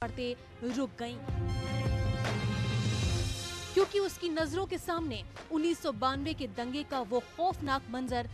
पड़ते रुक गईं। क्योंकि उसकी नज़रों के सामने उन्नीस सौ बानवे के दंगे का वो खौफनाक मंजर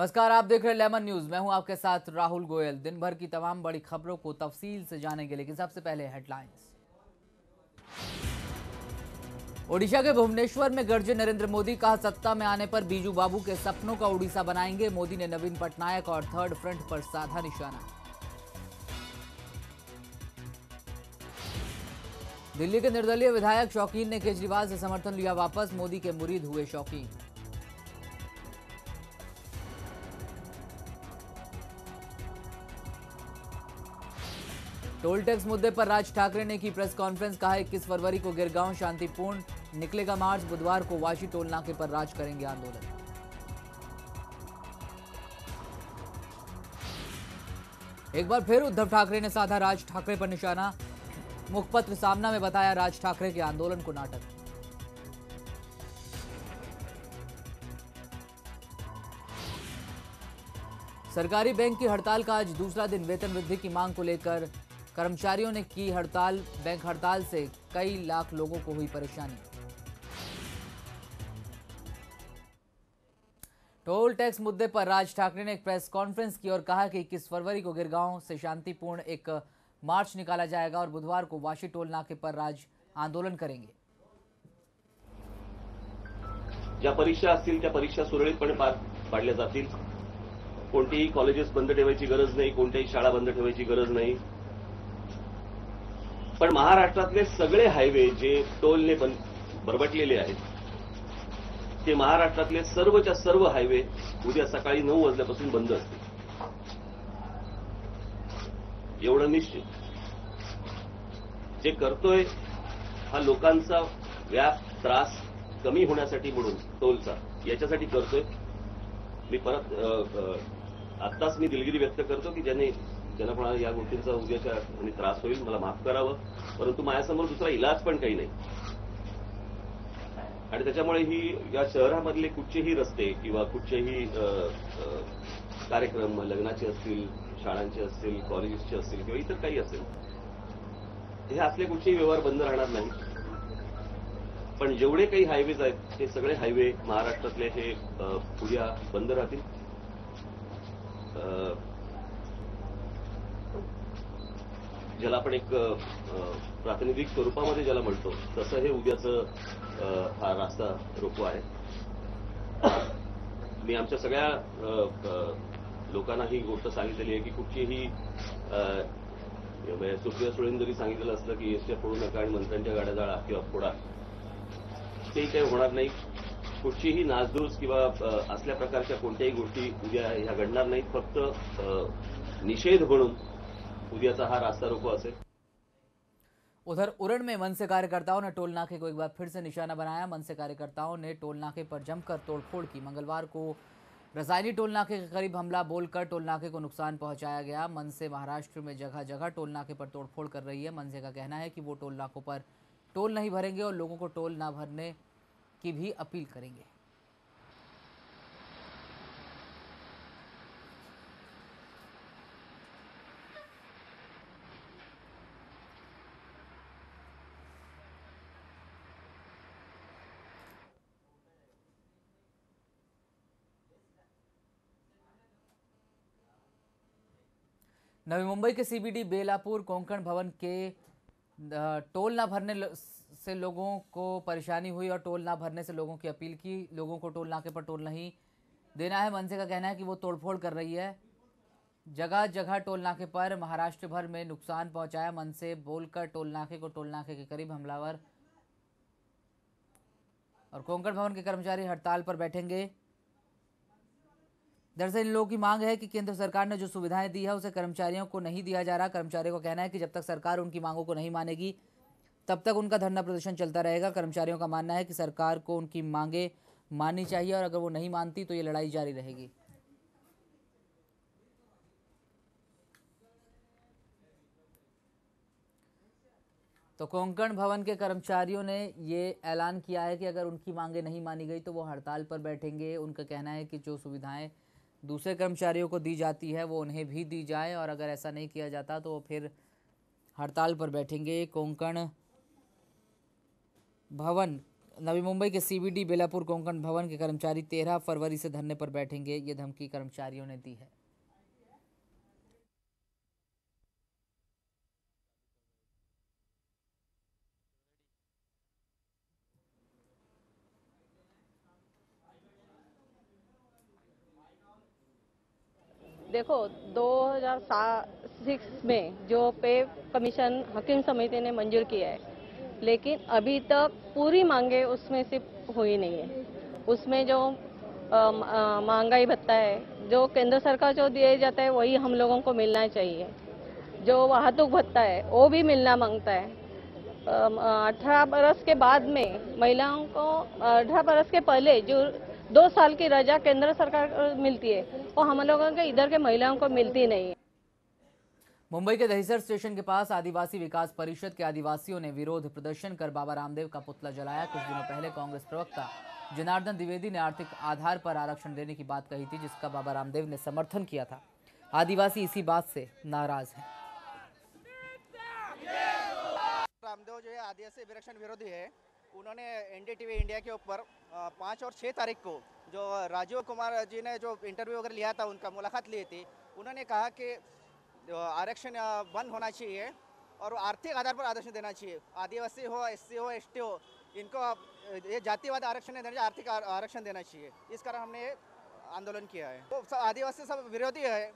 नमस्कार, आप देख रहे हैं लेमन न्यूज़। मैं हूँ आपके साथ राहुल गोयल। दिन भर की तमाम बड़ी खबरों को तफसील से जानेंगे लेकिन सबसे पहले हेडलाइंस। ओडिशा के भुवनेश्वर में गर्जे नरेंद्र मोदी कहा सत्ता में आने पर बीजू बाबू के सपनों का उड़ीसा बनाएँगे। मोदी ने नवीन पटनायक और थर्ड फ्रंट पर साधा निशाना। दिल्ली के निर्दलीय विधायक शौकीन ने केजरीवाल से समर्थन लिया वापस। मोदी के मुरीद हुए शौकीन। टोल टैक्स मुद्दे पर राज ठाकरे ने की प्रेस कॉन्फ्रेंस, कहा इक्कीस फरवरी को गिरगांव शांतिपूर्ण निकलेगा मार्च, बुधवार को वाशी टोल नाके पर राज करेंगे आंदोलन। एक बार फिर उद्धव ठाकरे ने साधा राज ठाकरे पर निशाना। मुखपत्र सामना में बताया राज ठाकरे के आंदोलन को नाटक। सरकारी बैंक की हड़ताल का आज दूसरा दिन, वेतन वृद्धि की मांग को लेकर कर्मचारियों ने की हड़ताल, बैंक हड़ताल से कई लाख लोगों को हुई परेशानी। टोल टैक्स मुद्दे पर राज ठाकरे ने एक प्रेस कॉन्फ्रेंस की और कहा कि 21 फरवरी को गिरगांव से शांतिपूर्ण एक मार्च निकाला जाएगा और बुधवार को वाशी टोल नाके पर राज आंदोलन करेंगे। ज्या परीक्षा असतील, त्या परीक्षा सुरळीतपणे पार पाडल्या जातील. कोणतीही कॉलेजेस बंद ठेवायची गरज नाही, कोणत्याही शाळा बंद ठेवायची गरज नाही. पण महाराष्ट्रातले सगळे हायवे जे टोलने बंद बरबटलेले आहेत ते महाराष्ट्रातले सर्वच्या सर्व हायवे उद्या सकाळी नऊ वाजल्यापासून बंद असतील. एवढं निश्चित. जे करतोय हा लोकांचा व्याप त्रास कमी होण्यासाठी म्हणून टोलचा. याच्यासाठी करतोय. मी परत आत्ताच मी दिलगिरी व्यक्त करतो की ज्यांनी ज्यांना कोणाला या गोष्टींचा उद्याच्या आणि म्हणजे त्रास होईल मला माफ करावं. परंतु माझ्यासमोर दुसरा इलाज पण काही नाही. आणि त्याच्यामुळे ही या शहरामधले कुठचेही रस्ते किंवा कुठचेही कार्यक्रम लग्नाचे असतील शाळांचे असतील कॉलेजेसचे असतील किंवा इतर काही असेल हे असले कुठचेही व्यवहार बंद राहणार नाही पण जेवढे काही हायवेज आहेत ते सगळे हायवे महाराष्ट्रातले हे अ, उद्या बंद राहतील. ज्याला आपण एक प्रातिनिधिक स्वरूपामध्ये ज्याला म्हणतो तसं हे उद्याचं हा रास्ता रोको आहे. मी आमच्या सगळ्या लोकांना ही गोष्ट सांगितलेली आहे की कुठचीही म्हणजे सुप्रिया सुळेन जरी सांगितलं असलं की एसट्या फोडू नका आणि मंत्र्यांच्या गाड्या जाळा किंवा फोडा ते काही होणार नाही. कुठचीही नासधूस किंवा असल्या प्रकारच्या कोणत्याही गोष्टी उद्या ह्या घडणार नाहीत. फक्त निषेध म्हणून उद्याचा हा रास्ता रोको उधर उरण में मन से कार्यकर्ताओं ने टोल नाके को एक बार फिर से निशाना बनाया। मन से कार्यकर्ताओं ने टोल नाके पर जमकर तोड़फोड़ की। मंगलवार को रसायनी टोल नाके के करीब हमला बोलकर टोल नाके को नुकसान पहुँचाया गया। मनसे महाराष्ट्र में जगह जगह टोल नाके पर तोड़फोड़ कर रही है। मनसे का कहना है कि वो टोल नाकों पर टोल नहीं भरेंगे और लोगों को टोल ना भरने की भी अपील करेंगे। नवी मुंबई के सीबीडी बेलापुर कोंकण भवन के टोल ना भरने से लोगों को परेशानी हुई और टोल ना भरने से लोगों की अपील की। लोगों को टोल नाके पर टोल नहीं देना है। मनसे का कहना है कि वो तोड़फोड़ कर रही है। जगह जगह टोल नाके पर महाराष्ट्र भर में नुकसान पहुँचाया। मनसे बोलकर टोल नाके को टोल नाके के करीब हमलावर और कोंकण भवन के कर्मचारी हड़ताल पर बैठेंगे। दरअसल इन लोगों की मांग है कि केंद्र सरकार ने जो सुविधाएँ दी है, उसे कर्मचारियों को नहीं दिया जा रहा। कर्मचारियों का कहना है कि जब तक सरकार उनकी मांगों को नहीं मानेगी, तब तक उनका धरना प्रदर्शन चलता रहेगा। कर्मचारियों का मानना है कि सरकार को उनकी मांगे माननी चाहिए और अगर वो नहीं मानती तो ये लड़ाई जारी रहेगी। तो कोंकण भवन के कर्मचारियों ने ये ऐलान किया है कि अगर उनकी मांगे नहीं मानी गई तो वो हड़ताल पर बैठेंगे। उनका कहना है कि जो सुविधाएँ दूसरे कर्मचारियों को दी जाती है, वो उन्हें भी दी जाए और अगर ऐसा नहीं किया जाता तो वो फिर हड़ताल पर बैठेंगे। कोंकण भवन, नवी मुंबई के सीबीडी बेलापुर कोंकण भवन के कर्मचारी तेरह फरवरी से धरने पर बैठेंगे, ये धमकी कर्मचारियों ने दी है। देखो 2006 में जो पे कमीशन हकीम समिति ने मंजूर किया है, लेकिन अभी तक पूरी मांगे उसमें से हुई नहीं है। उसमें जो महँगाई भत्ता है, जो केंद्र सरकार जो दिया जाता है, वही हम लोगों को मिलना चाहिए। जो वाहतुक भत्ता है, वो भी मिलना माँगता है। अठारह बरस के बाद में महिलाओं को, अठारह बरस के पहले जो दो साल की रजा केंद्र सरकार मिलती है वो हम लोगों के इधर के महिलाओं को मिलती नहीं है। मुंबई के दहिसर स्टेशन के पास आदिवासी विकास परिषद के आदिवासियों ने विरोध प्रदर्शन कर बाबा रामदेव का पुतला जलाया। कुछ दिनों पहले कांग्रेस प्रवक्ता जनार्दन द्विवेदी ने आर्थिक आधार पर आरक्षण देने की बात कही थी जिसका बाबा रामदेव ने समर्थन किया था। आदिवासी इसी बात से नाराज़ हैं। रामदेव जो है आदिवासी विरक्षण विरोधी है। उन्होंने एनडीटीवी इंडिया के ऊपर पाँच और छः तारीख को जो राजीव कुमार जी ने जो इंटरव्यू वगैरह लिया था, उनका मुलाकात ली थी, उन्होंने कहा कि आरक्षण बंद होना चाहिए और आर्थिक आधार पर आरक्षण देना चाहिए। आदिवासी हो, एससी हो, एसटी हो, इनको ये जातिवाद आरक्षण नहीं देना चाहिए, आर्थिक आरक्षण देना चाहिए। इस कारण हमने आंदोलन किया है। तो सब आदिवासी सब विरोधी है।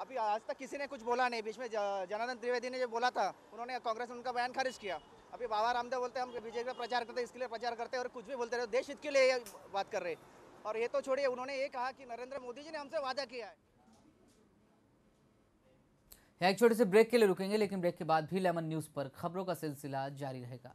अभी आज तक किसी ने कुछ बोला नहीं। बीच में जनार्दन त्रिवेदी ने जो बोला था, उन्होंने कांग्रेस उनका बयान खारिज किया। अभी बाबा रामदेव बोलते हैं, हम बीजेपी का प्रचार करते हैं, इसके लिए प्रचार करते हैं और कुछ भी बोलते रहे, देश हित के लिए बात कर रहे और ये तो छोड़िए, उन्होंने ये कहा कि नरेंद्र मोदी जी ने हमसे वादा किया है। एक छोटे से ब्रेक के लिए रुकेंगे, लेकिन ब्रेक के बाद भी लेमन न्यूज़ पर खबरों का सिलसिला जारी रहेगा।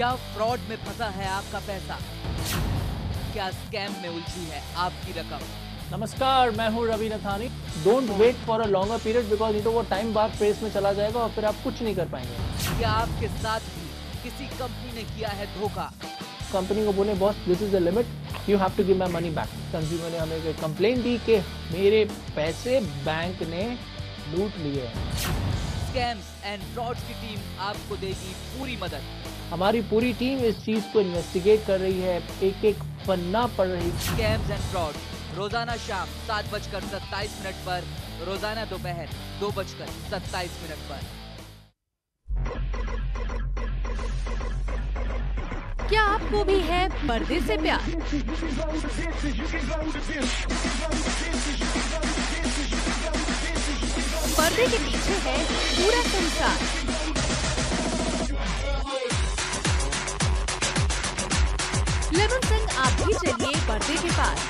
क्या फ्रॉड में फंसा है आपका पैसा? क्या स्कैम में उलझी है आपकी रकम? नमस्कार मैं हूँ Ravi Nathani. Don't wait for a longer period because नहीं तो वो टाइम बाद प्रेस में चला जाएगा और फिर आप कुछ नहीं कर पाएँगे। क्या आपके साथ भी किसी कंपनी ने किया है धोखा? कंपनी को बोले boss this is the limit you have to give my money back consumer ने हमें कंप्लेन दी कि मेरे पैसे बैंक ने लूट लिए हैं। स्कैम्स एंड फ्रॉड की टीम आपको देगी पूरी मदद। हमारी पूरी टीम इस चीज़ को इन्वेस्टिगेट कर रही है। एक एक पन्ना पढ़ रही स्कैम्स एंड फ्रॉड रोज़ाना शाम सात बजकर सत्ताईस मिनट पर रोज़ाना दोपहर दो बजकर सत्ताईस मिनट पर। क्या आपको भी है पर्दे से प्यार? पर्दे के पीछे है पूरा संसार। लेमन संग आप भी चलिए पर्दे के पास।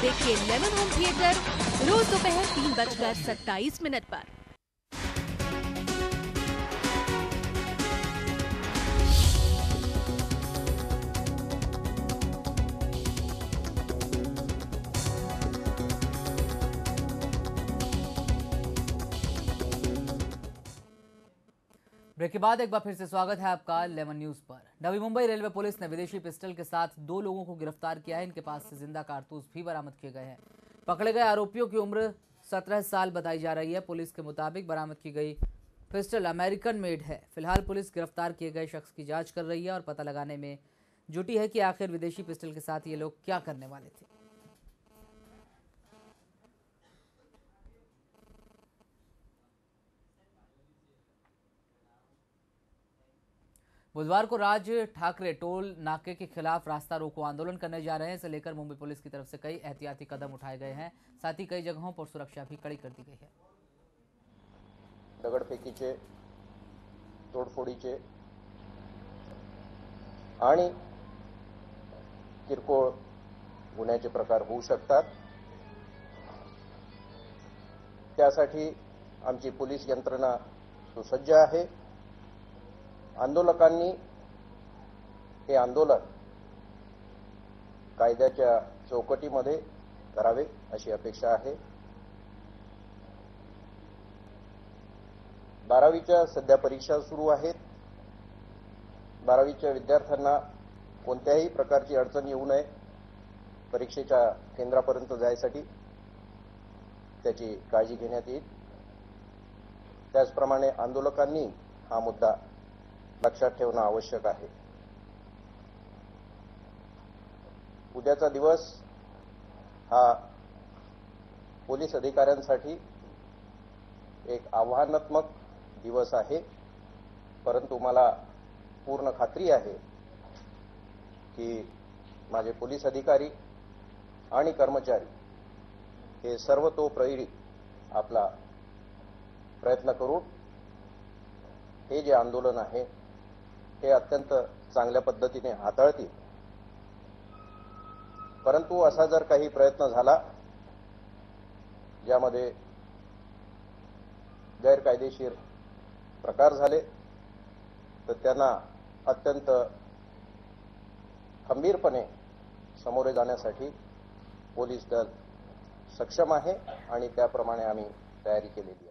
देखिए लेमन होम थिएटर रोज दोपहर तीन बजकर सत्ताईस मिनट पर। के बाद एक बार फिर से स्वागत है आपका लेमन न्यूज़ पर। नवी मुंबई रेलवे पुलिस ने विदेशी पिस्टल के साथ दो लोगों को गिरफ़्तार किया है। इनके पास से ज़िंदा कारतूस भी बरामद किए गए हैं। पकड़े गए आरोपियों की उम्र 17 साल बताई जा रही है। पुलिस के मुताबिक बरामद की गई पिस्टल अमेरिकन मेड है। फ़िलहाल पुलिस गिरफ़्तार किए गए शख्स की जाँच कर रही है और पता लगाने में जुटी है कि आखिर विदेशी पिस्टल के साथ ये लोग क्या करने वाले थे। बुधवार को राज ठाकरे टोल नाके के खिलाफ रास्ता रोको आंदोलन करने जा रहे हैं। इसे लेकर मुंबई पुलिस की तरफ़ से कई एहतियाती कदम उठाए गए हैं। साथ ही कई जगहों पर सुरक्षा भी कड़ी कर दी गई है। दगडफेकीचे, तोडफोडीचे आणि किरकोळ प्रकार होऊ शकतात. त्यासाठी आमची पोलीस यंत्रणा सुसज्ज आहे. आंदोलकांनी हे आंदोलन कायद्याच्या चौकटीमध्ये करावे अशी अपेक्षा आहे. बारावीच्या सध्या परीक्षा सुरू आहेत. बारावीच्या विद्यार्थ्यांना कोणत्याही प्रकारची अडचण येऊ नये परीक्षेच्या केंद्रापर्यंत जायसाठी त्याची काळजी घेण्यात येईल. त्याचप्रमाणे आंदोलकांनी हा मुद्दा लक्षात ठेवणं आवश्यक आहे. उद्याचा दिवस हा पोलीस अधिकाऱ्यांसाठी एक आव्हानात्मक दिवस आहे. परंतु मला पूर्ण खात्री आहे की माझे पोलीस अधिकारी आणि कर्मचारी हे सर्वतोप्रहरी आपला प्रयत्न करून हे जे आंदोलन आहे हे अत्यंत चांगल्या पद्धतीने हाताळतील. परंतु असा जर काही प्रयत्न झाला ज्यामध्ये गैरकायदेशीर प्रकार झाले तर त्यांना अत्यंत खंबीरपणे सामोरे जाण्यासाठी पोलीस दल सक्षम आहे आणि त्याप्रमाणे आम्ही तयारी केलेली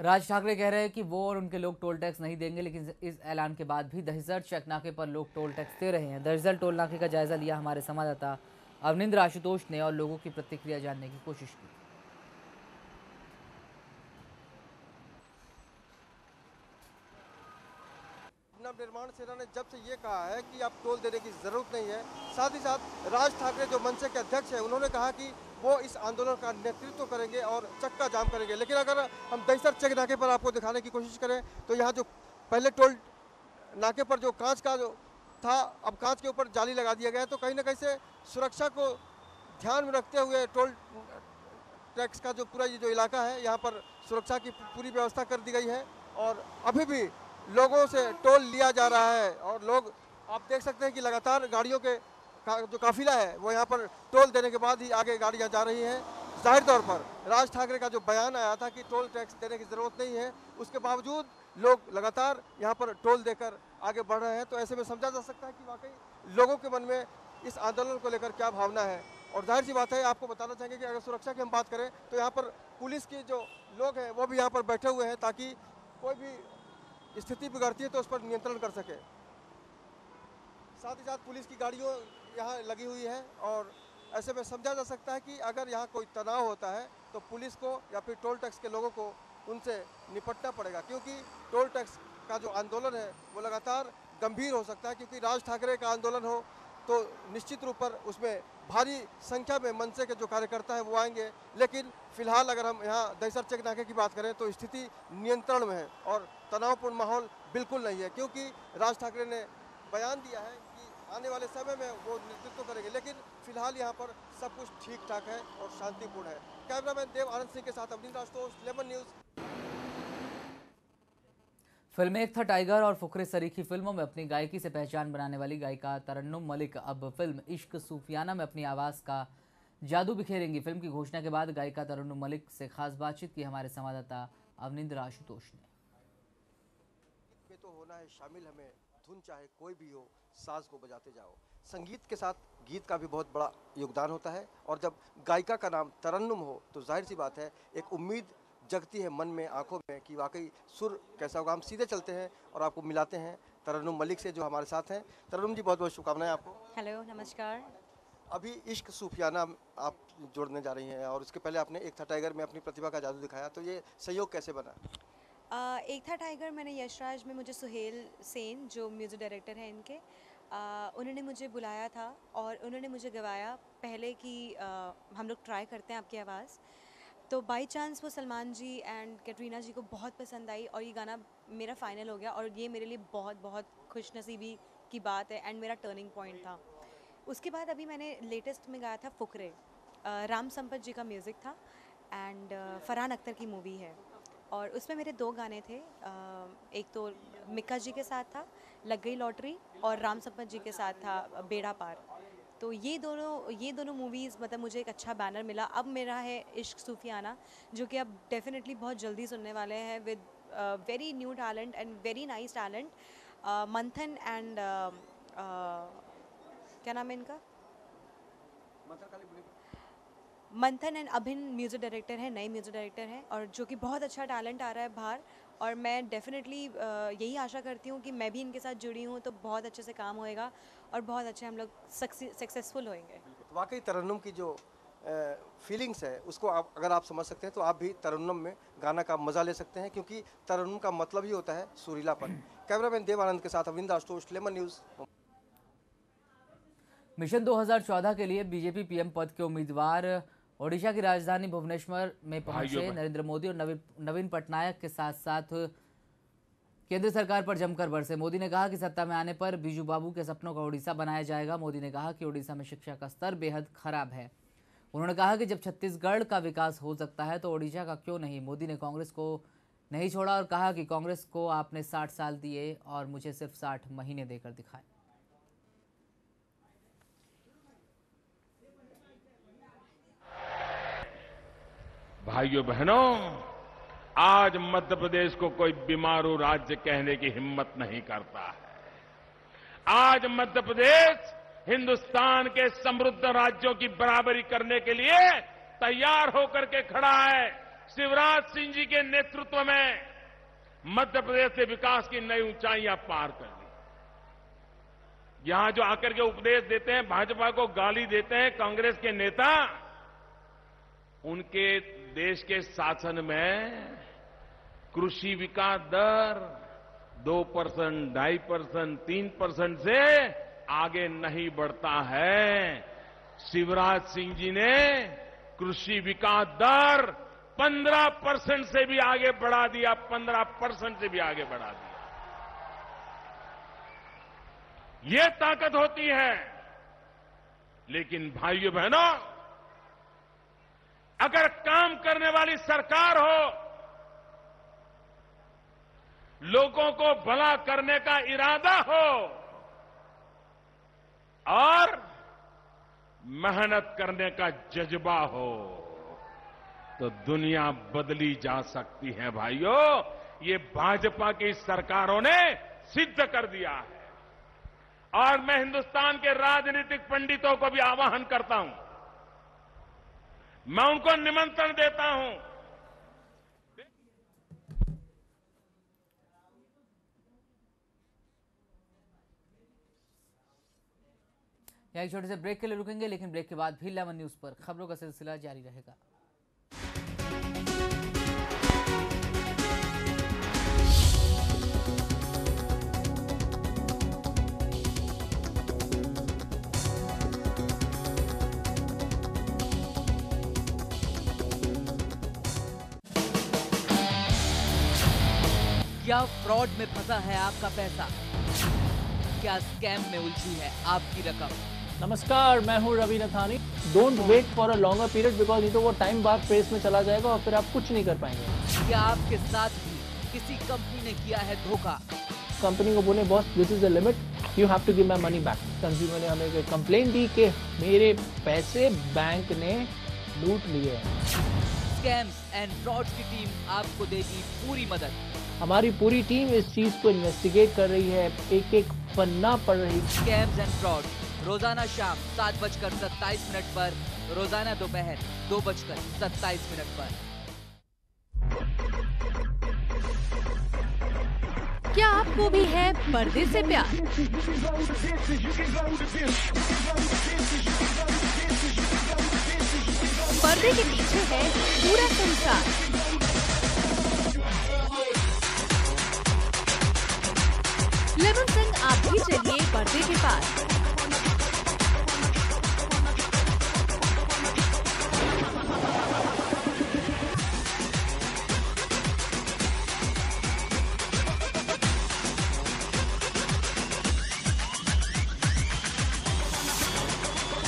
राज ठाकरे कह रहे हैं कि वो और उनके लोग टोल टैक्स नहीं देंगे, लेकिन इस ऐलान के बाद भी दहिसर चेक नाके पर लोग टोल टैक्स दे रहे हैं। दहिसर टोल नाके का जायजा लिया हमारे संवाददाता अवनिंद्र आशुतोष ने और लोगों की प्रतिक्रिया जानने की कोशिश की। नवनिर्माण सेना ने जब से ये कहा है कि अब टोल देने की ज़रूरत नहीं है, साथ ही साथ राज ठाकरे जो मनसे के अध्यक्ष हैं, उन्होंने कहा कि वो इस आंदोलन का नेतृत्व करेंगे और चक्का जाम करेंगे। लेकिन अगर हम दहिसर चेक नाके पर आपको दिखाने की कोशिश करें तो यहाँ जो पहले टोल नाके पर जो कांच का जो था, अब कांच के ऊपर जाली लगा दिया गया है तो कहीं ना कहीं से सुरक्षा को ध्यान में रखते हुए टोल टैक्स का जो पूरा ये जो इलाका है, यहाँ पर सुरक्षा की पूरी व्यवस्था कर दी गई है। और अभी भी लोगों से टोल लिया जा रहा है और लोग, आप देख सकते हैं कि लगातार गाड़ियों के का, जो काफिला है वो यहाँ पर टोल देने के बाद ही आगे गाड़ियाँ जा रही हैं। ज़ाहिर तौर पर राज ठाकरे का जो बयान आया था कि टोल टैक्स देने की ज़रूरत नहीं है उसके बावजूद लोग लगातार यहाँ पर टोल देकर आगे बढ़ रहे हैं। तो ऐसे में समझा जा सकता है कि वाकई लोगों के मन में इस आंदोलन को लेकर क्या भावना है? और ज़ाहिर सी बात है आपको बताना चाहेंगे कि अगर सुरक्षा की हम बात करें तो यहाँ पर पुलिस के जो लोग हैं वो भी यहाँ पर बैठे हुए हैं ताकि कोई भी स्थिति बिगड़ती है तो उस पर नियंत्रण कर सके। साथ ही साथ पुलिस की गाड़ियों यहाँ लगी हुई है और ऐसे में समझा जा सकता है कि अगर यहाँ कोई तनाव होता है तो पुलिस को या फिर टोल टैक्स के लोगों को उनसे निपटना पड़ेगा, क्योंकि टोल टैक्स का जो आंदोलन है, वो लगातार गंभीर हो सकता है, क्योंकि राज ठाकरे का आंदोलन हो तो निश्चित रूप पर उसमें भारी संख्या में मनसे के जो कार्यकर्ता हैं, वो आएँगे। लेकिन फ़िलहाल अगर हम यहाँ दहसर चेक नाके की बात करें तो स्थिति नियंत्रण में है और तनावपूर्ण माहौल बिल्कुल नहीं है, क्योंकि राज ठाकरे ने बयान दिया है आने वाले समय में वो नेतृत्व करेंगे। लेकिन फ़िलहाल यहाँ पर सब कुछ ठीक ठाक है और शांतिपूर्ण है। कैमरामैन देव आनंद सिंह के साथ Avneet Rajtosh Lemon News. Film Ek Tha Tiger और फुकरे सरीखी फ़िल्मों में अपनी गायकी से पहचान बनाने वाली गायिका तरन्नुम मलिक। अब फ़िल्म इश्क सूफियाना में अपनी आवाज़ का जादू बिखेरेंगी। फ़िल्म की घोषणा के बाद गायिका तरन्नुम मलिक से खास बातचीत की हमारे संवाददाता अवनिंद्र आशुतोष ने। तो होना है शामिल हमें। धुन चाहे कोई भी हो साज को बजाते जाओ। संगीत के साथ गीत का भी बहुत बड़ा योगदान होता है और जब गायिका का नाम तरन्नुम हो तो ज़ाहिर सी बात है एक उम्मीद जगती है मन में आँखों में कि वाकई सुर कैसा होगा। हम सीधे चलते हैं और आपको मिलाते हैं तरन्नुम मलिक से जो हमारे साथ हैं। तरन्नुम जी बहुत बहुत शुभकामनाएँ आपको। हेलो नमस्कार। अभी इश्क सूफियाना आप जोड़ने जा रही हैं और उसके पहले आपने एक था टाइगर में अपनी प्रतिभा का जादू दिखाया तो ये सहयोग कैसे बना? अ, एक था टाइगर मैंने यशराज में मुझे सुहेल सेन जो म्यूज़िक डायरेक्टर हैं इनके उन्होंने मुझे बुलाया था और उन्होंने मुझे गवाया पहले कि हम लोग ट्राई करते हैं आपकी आवाज़। तो बाई चांस वो सलमान जी एंड कैटरीना जी को बहुत पसंद आई और ये गाना मेरा फाइनल हो गया और ये मेरे लिए बहुत बहुत खुश नसीबी की बात है एंड मेरा टर्निंग पॉइंट था। उसके बाद अभी मैंने लेटेस्ट में गाया था फुकरे। राम संपत जी का म्यूज़िक था एंड फरहान अख्तर की मूवी है। और उसमें मेरे दो गाने थे। एक तो मिक्का जी के साथ था लग गई लॉटरी और राम संपत जी के साथ था बेड़ा पार। तो ये दोनों ये दोनों मूवीज़ मतलब मुझे एक अच्छा बैनर मिला। अब मेरा है इश्क सूफियाना, जो कि अब डेफिनेटली बहुत जल्दी सुनने वाले हैं with very new talent and very nice talent Manthan and क्या नाम है इनका? मंथन एंड अभिन म्यूज़िक डायरेक्टर हैं, नए म्यूज़िक डायरेक्टर हैं और जो कि बहुत अच्छा टैलेंट आ रहा है बाहर। और मैं डेफिनेटली यही आशा करती हूँ कि मैं भी इनके साथ जुड़ी हूँ तो बहुत अच्छे से काम होएगा और बहुत अच्छे हम लोग सक्सेसफुल होएँगे। वाकई तरन्नुम की जो फीलिंग्स है उसको आप अगर आप समझ सकते हैं तो आप भी तरन्नुम में गाना का मज़ा ले सकते हैं क्योंकि तरन्नुम का मतलब ही होता है सुरीलापन। कैमरामैन देवानंद के साथ Avind Ashutosh Lemon News mission 2014 के लिए बीजेपी पीएम पद के उम्मीदवार ओडिशा की राजधानी भुवनेश्वर में पहुँचे नरेंद्र मोदी और नवीन नवीन पटनायक के साथ साथ केंद्र सरकार पर जमकर बरसे। मोदी ने कहा कि सत्ता में आने पर बीजू बाबू के सपनों का ओडिशा बनाया जाएगा। मोदी ने कहा कि ओडिशा में शिक्षा का स्तर बेहद खराब है। उन्होंने कहा कि जब छत्तीसगढ़ का विकास हो सकता है तो ओडिशा का क्यों नहीं? मोदी ने कांग्रेस को नहीं छोड़ा और कहा कि कांग्रेस को आपने साठ साल दिए और मुझे सिर्फ़ साठ महीने देकर दिखाए। भाइयों, बहनों, आज मध्य प्रदेश को कोई बीमारू राज्य कहने की हिम्मत नहीं करता है। आज मध्य प्रदेश हिंदुस्तान के समृद्ध राज्यों की बराबरी करने के लिए तैयार होकर के खड़ा है शिवराज सिंह जी के नेतृत्व में। मध्य प्रदेश से विकास की नई ऊंचाइयाँ पार कर ली। यहाँ जो आकर के उपदेश देते हैं, भाजपा को गाली देते हैं, कांग्रेस के नेता, उनके देश के शासन में कृषि विकास दर दो परसेंट, ढाई परसेंट, तीन परसेंट से आगे नहीं बढ़ता है। शिवराज सिंह जी ने कृषि विकास दर पंद्रह परसेंट से भी आगे बढ़ा दिया, पंद्रह परसेंट से भी आगे बढ़ा दिया। ये ताकत होती है, लेकिन भाइयों बहनों अगर काम करने वाली सरकार हो, लोगों को भला करने का इरादा हो, और मेहनत करने का जज्बा हो तो दुनिया बदली जा सकती है भाइयों। ये भाजपा की सरकारों ने सिद्ध कर दिया है। और मैं हिंदुस्तान के राजनीतिक पंडितों को भी आह्वान करता हूँ मैं उनको निमंत्रण देता हूँ। यहाँ एक छोटे से ब्रेक के लिए रुकेंगे, लेकिन ब्रेक के बाद भी लेवन न्यूज़ पर खबरों का सिलसिला जारी रहेगा। क्या फ्रॉड में फंसा है आपका पैसा? क्या स्कैम में उलझी है आपकी रकम? नमस्कार मैं हूँ Ravi Nathani don't wait for a longer period because नहीं तो वो टाइम बाद प्रेस में चला जाएगा और फिर आप कुछ नहीं कर पाएँगे। क्या आपके साथ भी किसी कंपनी ने किया है धोखा? कंपनी को बोले boss this is the limit you have to give my money back consumer ने हमें कंप्लेन दी कि मेरे पैसे बैंक ने लूट लिए हैं। स्कैम्स एंड फ्रॉड्स की टीम आपको देगी पूरी मदद हमारी पूरी टीम इस चीज़ को इन्वेस्टिगेट कर रही है एक एक पन्ना पढ़ रही स्कैम्स एंड फ्रॉड रोज़ाना शाम सात बजकर सत्ताईस मिनट पर रोज़ाना दोपहर दो बजकर सत्ताईस मिनट पर क्या आपको भी है पर्दे से प्यार पर्दे के पीछे है पूरा संसार। लेमन संग आप भी चलिए पर्दे के पास।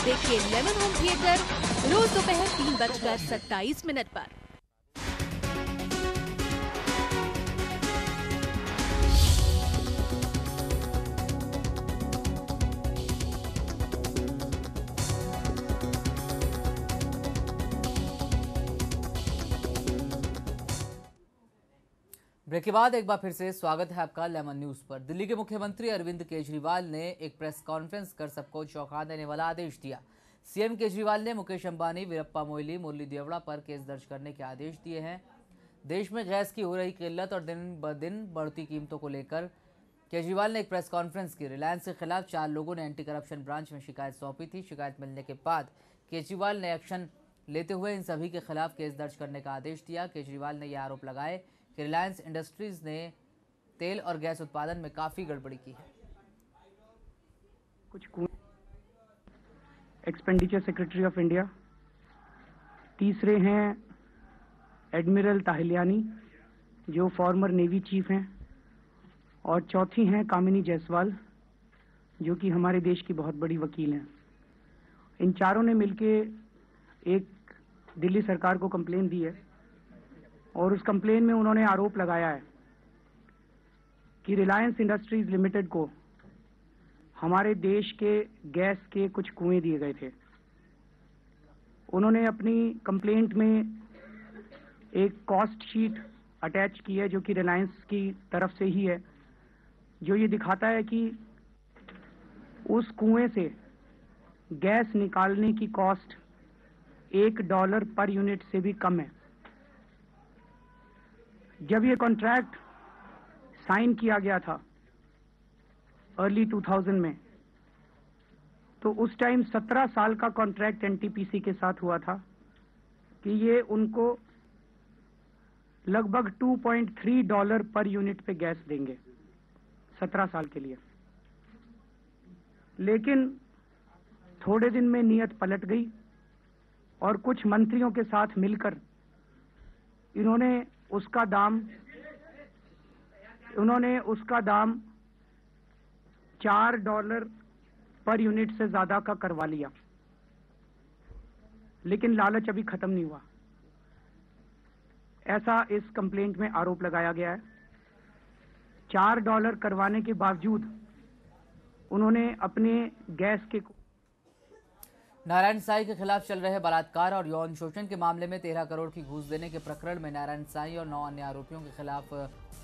देखिए लेमन होम थिएटर रोज दोपहर तीन बजकर सत्ताईस मिनट पर। ब्रेक के बाद एक बार फिर से स्वागत है आपका लेमन न्यूज़ पर। दिल्ली के मुख्यमंत्री अरविंद केजरीवाल ने एक प्रेस कॉन्फ्रेंस कर सबको चौंका देने वाला आदेश दिया। सीएम केजरीवाल ने मुकेश अंबानी, वीरप्पा मोइली, मुरली देवड़ा पर केस दर्ज करने के आदेश दिए हैं। देश में गैस की हो रही किल्लत और दिन ब दिन बढ़ती कीमतों को लेकर केजरीवाल ने एक प्रेस कॉन्फ्रेंस की। रिलायंस के खिलाफ चार लोगों ने एंटी करप्शन ब्रांच में शिकायत सौंपी थी। शिकायत मिलने के बाद केजरीवाल ने एक्शन लेते हुए इन सभी के खिलाफ केस दर्ज करने का आदेश दिया। केजरीवाल ने यह आरोप लगाए कि रिलायंस इंडस्ट्रीज़ ने तेल और गैस उत्पादन में काफ़ी गड़बड़ी की है। कुछ एक्सपेंडिचर सेक्रेटरी ऑफ़ इंडिया तीसरे हैं एडमिरल ताहिलियानी जो फॉर्मर नेवी चीफ हैं। और चौथी हैं कामिनी जायसवाल जो कि हमारे देश की बहुत बड़ी वकील हैं। इन चारों ने मिलके एक दिल्ली सरकार को कंप्लेन दी है। और उस कंप्लेन में उन्होंने आरोप लगाया है कि रिलायंस इंडस्ट्रीज़ लिमिटेड को हमारे देश के गैस के कुछ कुएँ दिए गए थे। उन्होंने अपनी कंप्लेंट में एक कॉस्ट शीट अटैच की है, जो कि रिलायंस की तरफ़ से ही है, जो ये दिखाता है कि उस कुएँ से गैस निकालने की कॉस्ट एक डॉलर पर यूनिट से भी कम है। जब ये कॉन्ट्रैक्ट साइन किया गया था अर्ली 2000 में। तो उस टाइम 17 साल का कॉन्ट्रैक्ट एनटीपीसी के साथ हुआ था कि ये उनको लगभग 2.3 डॉलर पर यूनिट पे गैस देंगे 17 साल के लिए। लेकिन थोड़े दिन में नियत पलट गई और कुछ मंत्रियों के साथ मिलकर इन्होंने उसका दाम उन्होंने उसका दाम चार डॉलर पर यूनिट से ज़्यादा का करवा लिया। लेकिन लालच अभी खत्म नहीं हुआ। ऐसा इस कंप्लेंट में आरोप लगाया गया है। चार डॉलर करवाने के बावजूद उन्होंने अपने गैस के नारायण साई के खिलाफ चल रहे बलात्कार और यौन शोषण के मामले में तेरह करोड़ की घूस देने के प्रकरण में नारायण साई और नौ अन्य आरोपियों के खिलाफ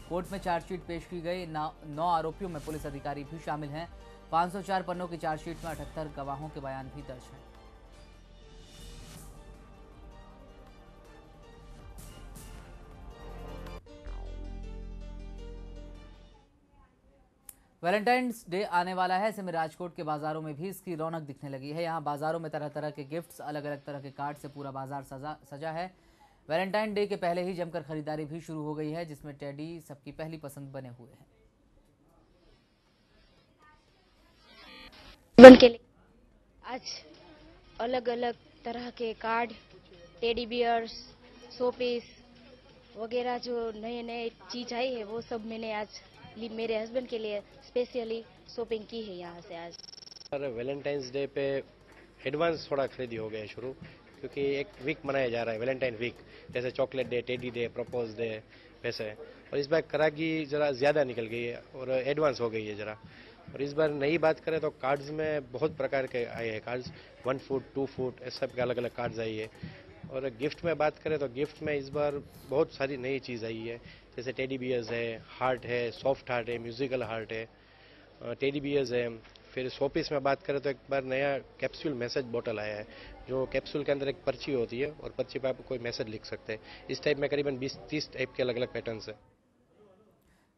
कोर्ट में चार्जशीट पेश की गई। नौ आरोपियों में पुलिस अधिकारी भी शामिल हैं। 504 पन्नों की चार्जशीट में अठहत्तर गवाहों के बयान भी दर्ज हैं। वैलेंटाइंस डे आने वाला है। ऐसे में राजकोट के बाजारों में भी इसकी रौनक दिखने लगी है। यहाँ बाजारों में तरह तरह के गिफ्ट्स अलग अलग तरह के कार्ड से पूरा बाज़ार सजा सजा है। वैलेंटाइन डे के पहले ही जमकर खरीदारी भी शुरू हो गई है, जिसमें टेडी सबकी पहली पसंद बने हुए हैं। के लिए आज अलग अलग तरह के कार्ड टेडी बियर्स शोपीस वगैरह जो नए नए चीज़ आई है, वो सब मैंने आज मेरे हस्बैंड के लिए स्पेशली शॉपिंग की है यहाँ से आज। सर वैलेंटाइंस डे पे एडवांस थोड़ा खरीदी हो गया शुरू, क्योंकि एक वीक मनाया जा रहा है वैलेंटाइन वीक जैसे chocolate day teddy day propose day वैसे। और इस बार करागी जरा ज़्यादा निकल गई है और एडवांस हो गई है जरा। और इस बार नई बात करें तो कार्ड्स में बहुत प्रकार के आए हैं cards one foot two foot इस सब के अलग अलग कार्ड्स आई है। और गिफ्ट में बात करें तो गिफ्ट में इस बार बहुत सारी नई चीज़ आई है। जैसे टेडी बियर्स है हार्ट है सॉफ्ट हार्ट है म्यूजिकल हार्ट है टेडी बियर्स है। फिर शोपीस में बात करें तो एक बार नया कैप्सूल मैसेज बोतल आया है, जो कैप्सूल के अंदर एक पर्ची होती है और पर्ची पे आप कोई मैसेज लिख सकते हैं। इस टाइप में करीबन 20-30 टाइप के अलग अलग पैटर्न है।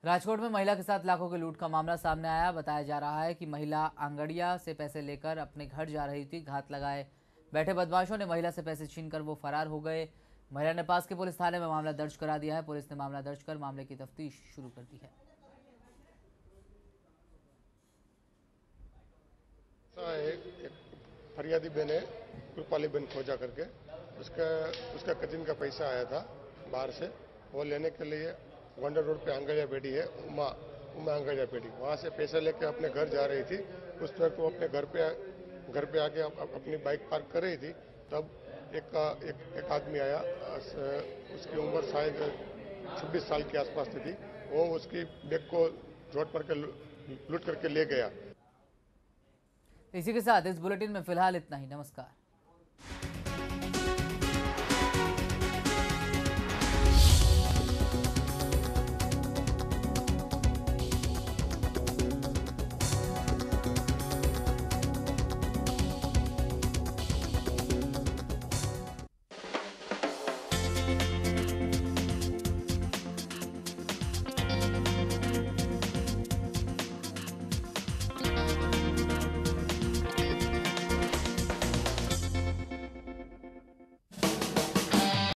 राजकोट में महिला के साथ लाखों के लूट का मामला सामने आया। बताया जा रहा है कि महिला आंगड़िया से पैसे लेकर अपने घर जा रही थी, घात लगाए बैठे बदमाशों ने महिला से पैसे छीनकर वो फरार हो गए। महिला ने पास के पुलिस थाने में मामला दर्ज करा दिया है। पुलिस ने मामला दर्ज कर मामले की तफ्तीश शुरू कर दी है। एक, एक फरियादी बहन है कृपाली बहन खोजा करके। उसका उसका कजिन का पैसा आया था बाहर से। वो लेने के लिए वंडर रोड पे अंगजा बेटी है उमा उमा अंगजा बेटी। वहाँ से पैसा लेके अपने घर जा रही थी। उस वक्त वो अपने घर पे घर पे आके अप- अप- अपनी बाइक पार्क कर रही थी। तब एक एक, एक आदमी आया उसकी उम्र शायद 26 साल के आसपास की थी। वो उसकी बैग को झोट पर के लूट करके ले गया। इसी के साथ इस बुलेटिन में फ़िलहाल इतना ही। नमस्कार।